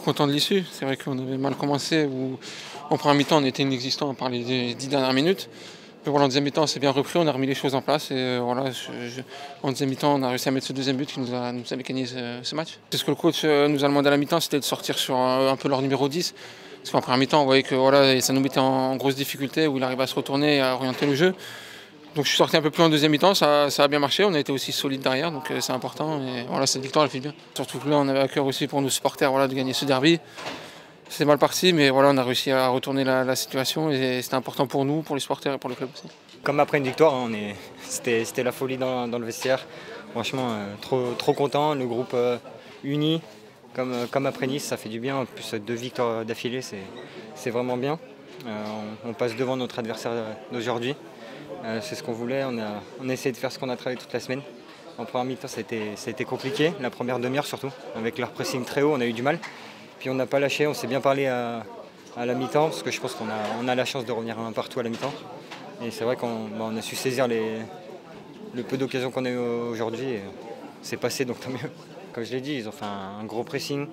Content de l'issue, c'est vrai qu'on avait mal commencé, où en première mi-temps on était inexistant par les dix dernières minutes. Mais en deuxième mi-temps on s'est bien repris, on a remis les choses en place et euh, voilà, en deuxième mi-temps on a réussi à mettre ce deuxième but qui nous a, nous ce, match. C'est ce que le coach euh, nous a demandé à la mi-temps, c'était de sortir sur un, peu leur numéro 10. Parce qu'en première mi-temps on voyait que ça nous mettait en, grosse difficulté, où il arrivait à se retourner et à orienter le jeu. Donc je suis sorti un peu plus en deuxième mi-temps, ça, a bien marché, on a été aussi solide derrière, donc euh, c'est important. Et voilà, cette victoire elle fait bien. Surtout que là on avait à cœur aussi pour nos supporters de gagner ce derby. C'est mal parti, mais voilà, on a réussi à retourner la, situation et c'était important pour nous, pour les supporters et pour le club aussi. Comme après une victoire, hein, c'était la folie dans, le vestiaire. Franchement, euh, trop, content, le groupe euh, uni, comme, comme après Nice, ça fait du bien. En plus, deux victoires d'affilée, c'est vraiment bien. on passe devant notre adversaire d'aujourd'hui. Euh, c'est ce qu'on voulait. On a, essayé de faire ce qu'on a travaillé toute la semaine. En première mi-temps, ça, a été compliqué, la première demi-heure surtout. Avec leur pressing très haut, on a eu du mal. Puis on n'a pas lâché, on s'est bien parlé à, la mi-temps, parce que je pense qu'on a, la chance de revenir un partout à la mi-temps. Et c'est vrai qu'on bah, a su saisir le peu d'occasions qu'on a eu aujourd'hui. C'est passé, donc tant mieux. Comme je l'ai dit, ils ont fait un, gros pressing.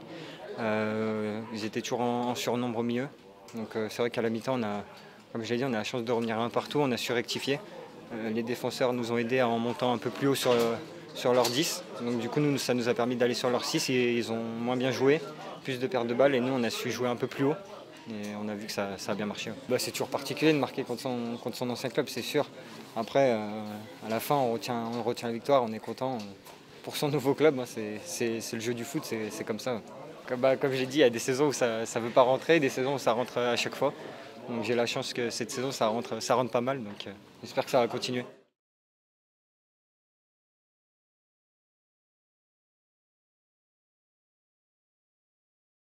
Euh, ils étaient toujours en, surnombre au milieu. Donc euh, c'est vrai qu'à la mi-temps, on a, comme je l'ai dit, on a la chance de revenir un partout, on a su rectifier. Euh, les défenseurs nous ont aidés en montant un peu plus haut sur, sur leur 10. Donc du coup, nous, ça nous a permis d'aller sur leur 6 et ils ont moins bien joué, plus de pertes de balles et nous, on a su jouer un peu plus haut. Et on a vu que ça, a bien marché. Bah, c'est toujours particulier de marquer contre son, ancien club, c'est sûr. Après, euh, à la fin, on retient, on retient la victoire, on est content. Pour son nouveau club, hein, c'est le jeu du foot, c'est comme ça. Comme, bah, comme j'ai dit, il y a des saisons où ça ne veut pas rentrer, des saisons où ça rentre à chaque fois. J'ai la chance que cette saison ça rentre, ça rentre pas mal, donc euh, j'espère que ça va continuer.